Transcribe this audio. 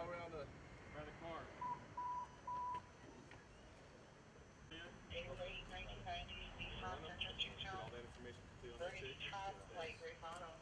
all around the by the car. Data late 1990, Nissan Sentra 2 Zone. All that information completely on that top, light gray bottom.